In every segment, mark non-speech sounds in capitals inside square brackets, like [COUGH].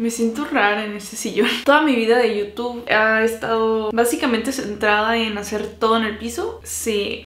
Me siento rara en este sillón. Toda mi vida de YouTube ha estado básicamente centrada en hacer todo en el piso. Sí.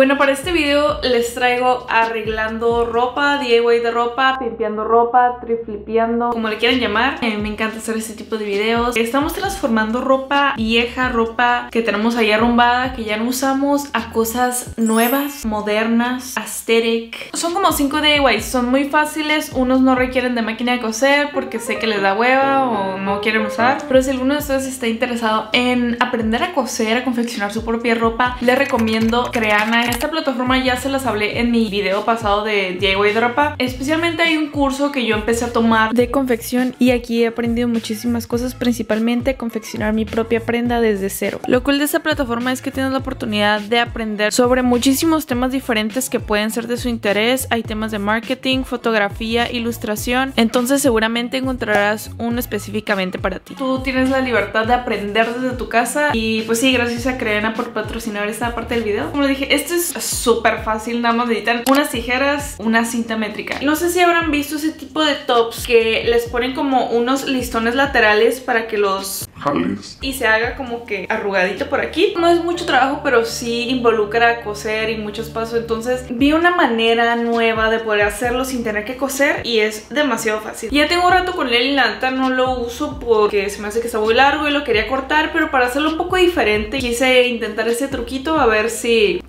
Bueno, para este video les traigo arreglando ropa, DIY de ropa, pimpeando ropa, triflipeando, como le quieran llamar. Eh, me encanta hacer este tipo de videos. Estamos transformando ropa vieja, ropa que tenemos ahí arrumbada, que ya no usamos, a cosas nuevas, modernas, aesthetic. Son como 5 DIYs, son muy fáciles. Unos no requieren de máquina de coser porque sé que les da hueva o no quieren usar. Pero si alguno de ustedes está interesado en aprender a coser, a confeccionar su propia ropa, les recomiendo Creana esta plataforma ya se las hablé en mi video pasado de DIY de ropa. Especialmente hay un curso que yo empecé a tomar de confección y aquí he aprendido muchísimas cosas, principalmente confeccionar mi propia prenda desde cero. Lo cool de esta plataforma es que tienes la oportunidad de aprender sobre muchísimos temas diferentes que pueden ser de su interés. Hay temas de marketing, fotografía, ilustración, entonces seguramente encontrarás uno específicamente para ti. Tú tienes la libertad de aprender desde tu casa y pues sí, gracias a Creana por patrocinar esta parte del video. Como dije, este es súper fácil, nada más necesitan unas tijeras, una cinta métrica. No sé si habrán visto ese tipo de tops que les ponen como unos listones laterales para que los jales y se haga como que arrugadito por aquí. No es mucho trabajo, pero sí involucra coser y muchos pasos. Entonces vi una manera nueva de poder hacerlo sin tener que coser y es demasiado fácil. Ya tengo un rato con él y la no lo uso porque se me hace que está muy largo y lo quería cortar, pero para hacerlo un poco diferente quise intentar ese truquito a ver si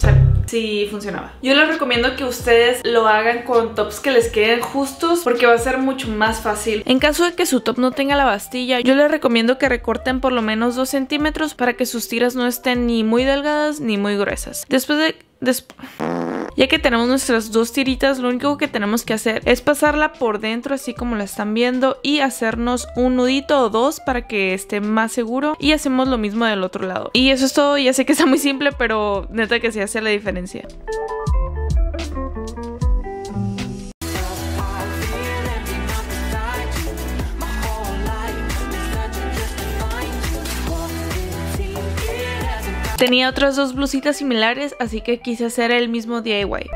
si funcionaba. Yo les recomiendo que ustedes lo hagan con tops que les queden justos porque va a ser mucho más fácil. En caso de que su top no tenga la bastilla, yo les recomiendo que recorten por lo menos 2 centímetros para que sus tiras no estén ni muy delgadas ni muy gruesas. Después de... Después... Ya que tenemos nuestras dos tiritas, lo único que tenemos que hacer es pasarla por dentro así como la están viendo y hacernos un nudito o dos para que esté más seguro y hacemos lo mismo del otro lado. Y eso es todo, ya sé que está muy simple, pero neta que se hace la diferencia. Tenía otras dos blusitas similares, así que quise hacer el mismo DIY.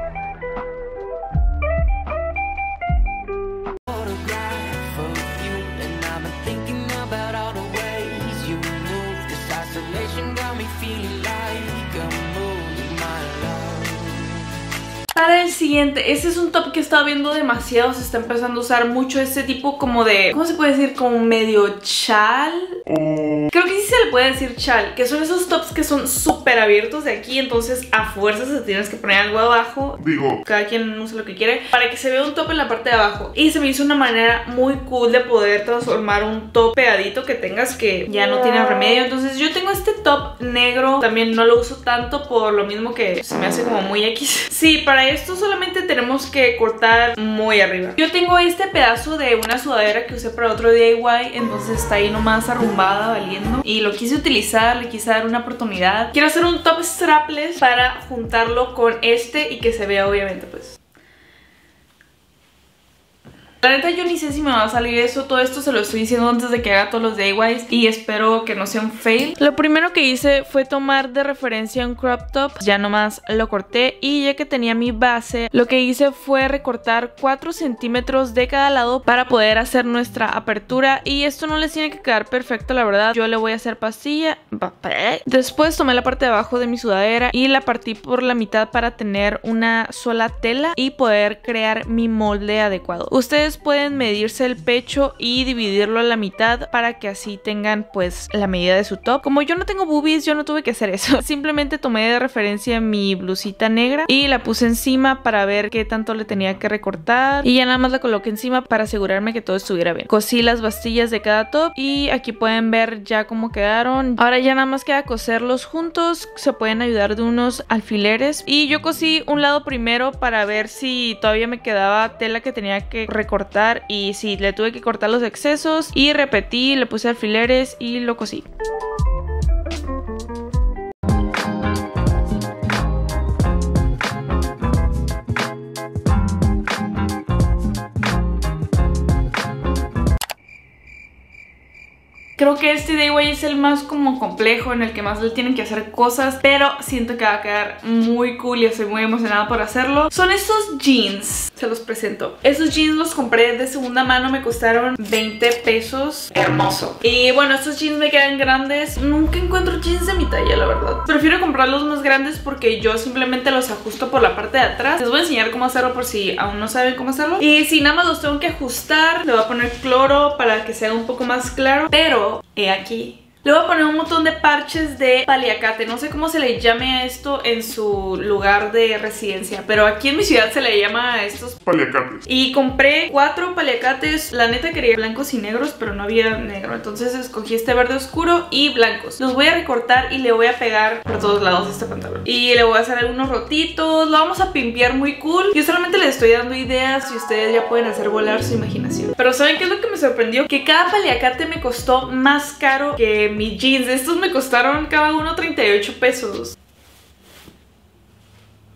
Para el siguiente, este es un top que he estado viendo demasiado, se está empezando a usar mucho este tipo como de, ¿cómo se puede decir? Como medio chal. Mm. Creo que sí se le puede decir chal, que son esos tops que son súper abiertos de aquí, entonces a fuerzas se tienes que poner algo abajo. Digo, cada quien usa lo que quiere, para que se vea un top en la parte de abajo. Y se me hizo una manera muy cool de poder transformar un top pegadito que tengas que ya no tiene remedio. Entonces yo tengo este top negro, también no lo uso tanto por lo mismo que se me hace como muy X. [LAUGHS] Sí, para esto solamente tenemos que cortar muy arriba. Yo tengo este pedazo de una sudadera que usé para otro DIY, entonces está ahí nomás arrumbada, valiendo. Y lo quise utilizar, le quise dar una oportunidad. Quiero hacer un top strapless para juntarlo con este y que se vea obviamente pues la neta yo ni sé si me va a salir eso, todo esto se lo estoy diciendo antes de que haga todos los DIYs y espero que no sea un fail. Lo primero que hice fue tomar de referencia un crop top, ya nomás lo corté y ya que tenía mi base, lo que hice fue recortar 4 centímetros de cada lado para poder hacer nuestra apertura y esto no les tiene que quedar perfecto la verdad, yo le voy a hacer pastilla. Después tomé la parte de abajo de mi sudadera y la partí por la mitad para tener una sola tela y poder crear mi molde adecuado. Ustedes pueden medirse el pecho y dividirlo a la mitad para que así tengan pues la medida de su top. Como yo no tengo boobies, yo no tuve que hacer eso. [LAUGHS] Simplemente tomé de referencia mi blusita negra y la puse encima para ver qué tanto le tenía que recortar y ya nada más la coloqué encima para asegurarme que todo estuviera bien. Cosí las bastillas de cada top y aquí pueden ver ya cómo quedaron. Ahora ya nada más queda coserlos juntos. Se pueden ayudar de unos alfileres y yo cosí un lado primero para ver si todavía me quedaba tela que tenía que recortar y sí, le tuve que cortar los excesos y repetí, le puse alfileres y lo cosí. Creo que este DIY es el más como complejo, en el que más le tienen que hacer cosas, pero siento que va a quedar muy cool y estoy muy emocionada por hacerlo. Son estos jeans, se los presento. Estos jeans los compré de segunda mano, me costaron 20 pesos. Hermoso. Y bueno, estos jeans me quedan grandes. Nunca encuentro jeans de mi talla, la verdad. Prefiero comprarlos más grandes porque yo simplemente los ajusto por la parte de atrás. Les voy a enseñar cómo hacerlo por si aún no saben cómo hacerlo. Y si nada más los tengo que ajustar, le voy a poner cloro para que sea un poco más claro. Pero, he aquí le voy a poner un montón de parches de paliacate. No sé cómo se le llame a esto en su lugar de residencia. Pero aquí en mi ciudad se le llama a estos paliacates. Y compré cuatro paliacates. La neta quería blancos y negros, pero no había negro. Entonces escogí este verde oscuro y blancos. Los voy a recortar y le voy a pegar por todos lados este pantalón. Y le voy a hacer algunos rotitos. Lo vamos a pimpear muy cool. Yo solamente les estoy dando ideas y ustedes ya pueden hacer volar su imaginación. Pero ¿saben qué es lo que me sorprendió? Que cada paliacate me costó más caro que mis jeans. Estos me costaron cada uno 38 pesos.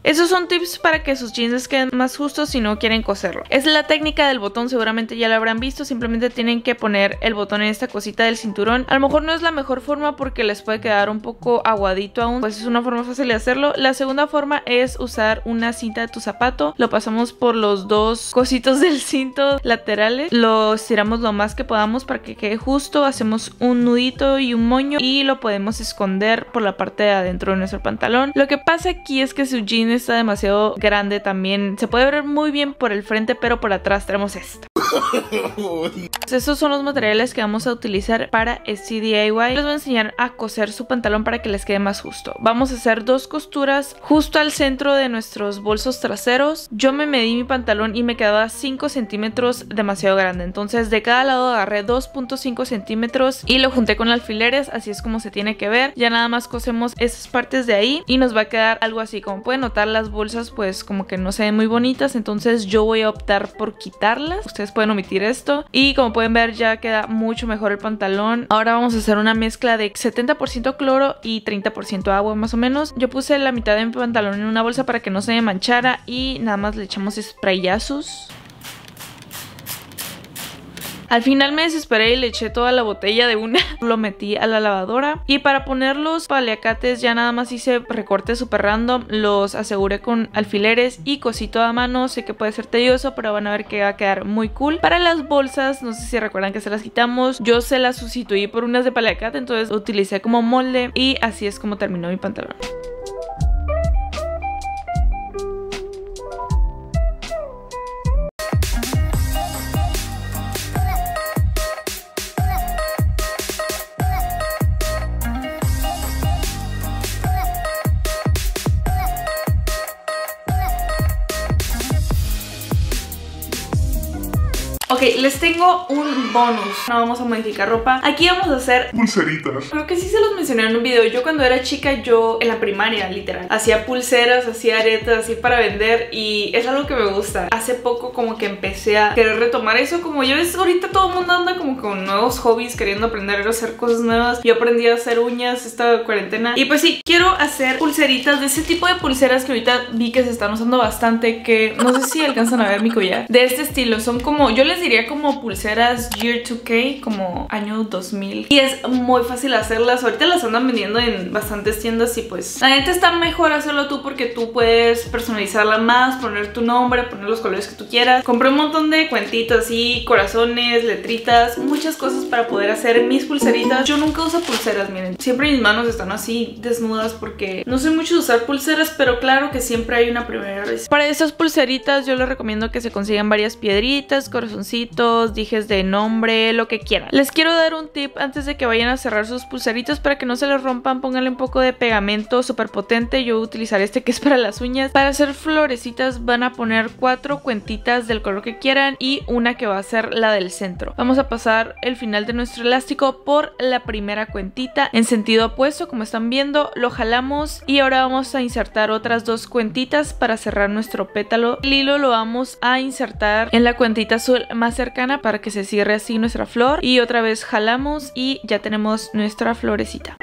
Esos son tips para que sus jeans queden más justos si no quieren coserlo. Es la técnica del botón, seguramente ya lo habrán visto, simplemente tienen que poner el botón en esta cosita del cinturón. A lo mejor no es la mejor forma porque les puede quedar un poco aguadito aún, pues es una forma fácil de hacerlo. La segunda forma es usar una cinta de tu zapato, lo pasamos por los dos cositos del cinto laterales, lo estiramos lo más que podamos para que quede justo, hacemos un nudito y un moño y lo podemos esconder por la parte de adentro de nuestro pantalón. Lo que pasa aquí es que su jean está demasiado grande también. Se puede ver muy bien por el frente, pero por atrás tenemos esto. Estos son los materiales que vamos a utilizar para este DIY. Les voy a enseñar a coser su pantalón para que les quede más justo. Vamos a hacer dos costuras justo al centro de nuestros bolsos traseros. Yo me medí mi pantalón y me quedaba 5 centímetros demasiado grande. Entonces de cada lado agarré 2.5 centímetros y lo junté con alfileres. Así es como se tiene que ver. Ya nada más cosemos esas partes de ahí y nos va a quedar algo así. Como pueden notar las bolsas pues como que no se ven muy bonitas. Entonces yo voy a optar por quitarlas. Ustedes pueden omitir esto. Y como pueden ver ya queda mucho mejor el pantalón. Ahora vamos a hacer una mezcla de 70% cloro y 30% agua más o menos. Yo puse la mitad de mi pantalón en una bolsa para que no se manchara y nada más le echamos sprayazos. Al final me desesperé y le eché toda la botella de una. [LAUGHS] Lo metí a la lavadora. Y para poner los paliacates ya nada más hice recortes super random. Los aseguré con alfileres y cosito a mano. Sé que puede ser tedioso, pero van a ver que va a quedar muy cool. Para las bolsas, no sé si recuerdan que se las quitamos. Yo se las sustituí por unas de paliacate, entonces utilicé como molde. Y así es como terminó mi pantalón. Les tengo un bonus. No vamos a modificar ropa. Aquí vamos a hacer pulseritas. Creo que sí se los mencioné en un video. Yo cuando era chica, yo en la primaria, literal, hacía pulseras, hacía aretas así para vender y es algo que me gusta. Hace poco como que empecé a querer retomar eso. Como ya ves, ahorita todo el mundo anda como con nuevos hobbies, queriendo aprender a hacer cosas nuevas. Yo aprendí a hacer uñas esta cuarentena. Y pues sí, quiero hacer pulseritas de ese tipo de pulseras que ahorita vi que se están usando bastante, que no sé si alcanzan a ver mi collar. De este estilo, son como, yo les diría como pulseras Year 2K, como año 2000. Y es muy fácil hacerlas. Ahorita las andan vendiendo en bastantes tiendas y pues la neta está mejor hacerlo tú porque tú puedes personalizarla más, poner tu nombre, poner los colores que tú quieras. Compré un montón de cuentitos y corazones, letritas, muchas cosas para poder hacer mis pulseritas. Yo nunca uso pulseras, miren. Siempre mis manos están así desnudas porque no soy mucho de usar pulseras, pero claro que siempre hay una primera vez. Para estas pulseritas yo les recomiendo que se consigan varias piedritas, corazoncitos dijes de nombre, lo que quieran. Les quiero dar un tip antes de que vayan a cerrar sus pulseritos para que no se les rompan, pónganle un poco de pegamento súper potente. Yo voy a utilizar este que es para las uñas. Para hacer florecitas van a poner cuatro cuentitas del color que quieran y una que va a ser la del centro. Vamos a pasar el final de nuestro elástico por la primera cuentita en sentido opuesto, como están viendo, lo jalamos y ahora vamos a insertar otras dos cuentitas para cerrar nuestro pétalo. El hilo lo vamos a insertar en la cuentita azul más cercana para que se cierre así nuestra flor y otra vez jalamos y ya tenemos nuestra florecita.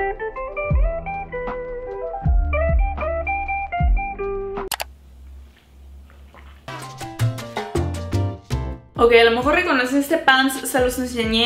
Ok, a lo mejor reconocen este pants, se los enseñé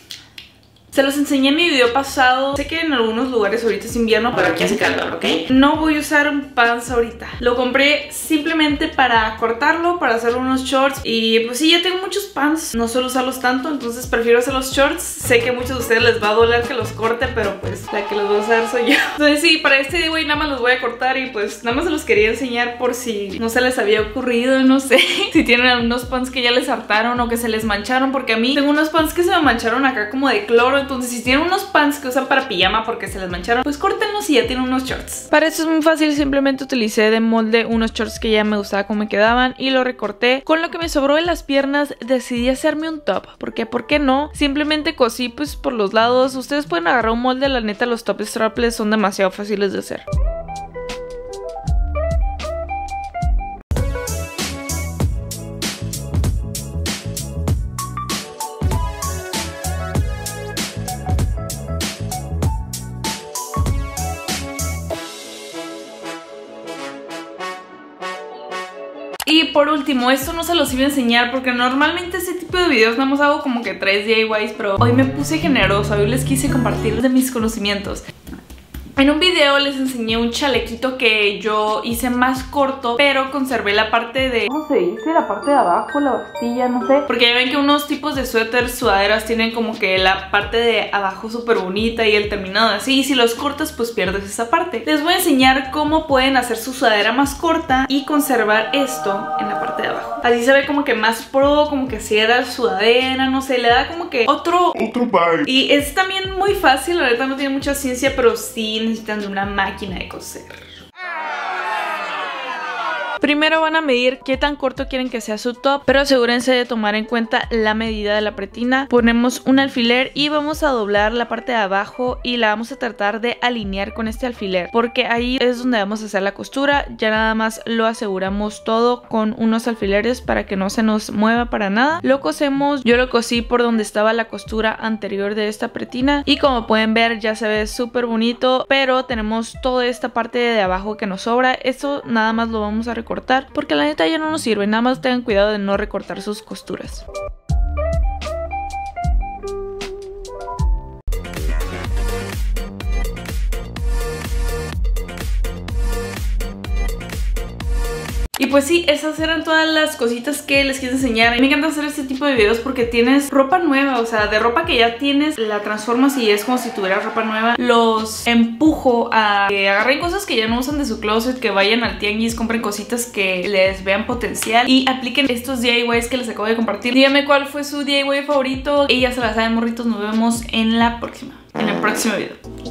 Se los enseñé en mi video pasado. Sé que en algunos lugares ahorita es invierno, pero aquí hace calor, ¿ok? No voy a usar un pants ahorita. Lo compré simplemente para cortarlo, para hacer unos shorts. Y pues sí, ya tengo muchos pants. No suelo usarlos tanto, entonces prefiero hacer los shorts. Sé que a muchos de ustedes les va a doler que los corte, pero pues la que los voy a usar soy yo. [LAUGHS] Entonces sí, para este güey nada más los voy a cortar y pues nada más se los quería enseñar por si no se les había ocurrido, no sé. [LAUGHS] Si tienen algunos pants que ya les hartaron o que se les mancharon, porque a mí tengo unos pants que se me mancharon acá como de cloro. Entonces si tienen unos pants que usan para pijama porque se les mancharon, pues córtenlos y ya tienen unos shorts. Para eso es muy fácil, simplemente utilicé de molde unos shorts que ya me gustaba cómo me quedaban y lo recorté. Con lo que me sobró en las piernas decidí hacerme un top, porque ¿por qué no? Simplemente cosí pues por los lados. Ustedes pueden agarrar un molde, la neta los top strapless son demasiado fáciles de hacer. Por último, esto no se los iba a enseñar porque normalmente ese tipo de videos no hemos hago como que tres DIYs, pero hoy me puse generoso, hoy les quise compartir de mis conocimientos. En un video les enseñé un chalequito que yo hice más corto, pero conservé la parte de... ¿Cómo se dice? La parte de abajo, la bastilla, no sé. Porque ya ven que unos tipos de suéter, sudaderas tienen como que la parte de abajo súper bonita y el terminado así. Y si los cortas, pues pierdes esa parte. Les voy a enseñar cómo pueden hacer su sudadera más corta y conservar esto en la parte de abajo. Así se ve como que más pro, como que si era sudadera, no sé, le da como que otro... Otro vibe. Y es también muy fácil, la verdad no tiene mucha ciencia, pero sí necesitan de una máquina de coser. Primero van a medir qué tan corto quieren que sea su top, pero asegúrense de tomar en cuenta la medida de la pretina. Ponemos un alfiler y vamos a doblar la parte de abajo y la vamos a tratar de alinear con este alfiler, porque ahí es donde vamos a hacer la costura. Ya nada más lo aseguramos todo con unos alfileres para que no se nos mueva para nada. Lo cosemos, yo lo cosí por donde estaba la costura anterior de esta pretina y como pueden ver ya se ve súper bonito, pero tenemos toda esta parte de abajo que nos sobra. Esto nada más lo vamos a recortar porque la neta ya no nos sirve, nada más tengan cuidado de no recortar sus costuras. Pues sí, esas eran todas las cositas que les quise enseñar. Me encanta hacer este tipo de videos porque tienes ropa nueva, o sea, de ropa que ya tienes, la transformas y es como si tuvieras ropa nueva. Los empujo a que agarren cosas que ya no usan de su closet, que vayan al tianguis, compren cositas que les vean potencial y apliquen estos DIYs que les acabo de compartir. Díganme cuál fue su DIY favorito ya se la saben, morritos. Nos vemos en la próxima, en el próximo video.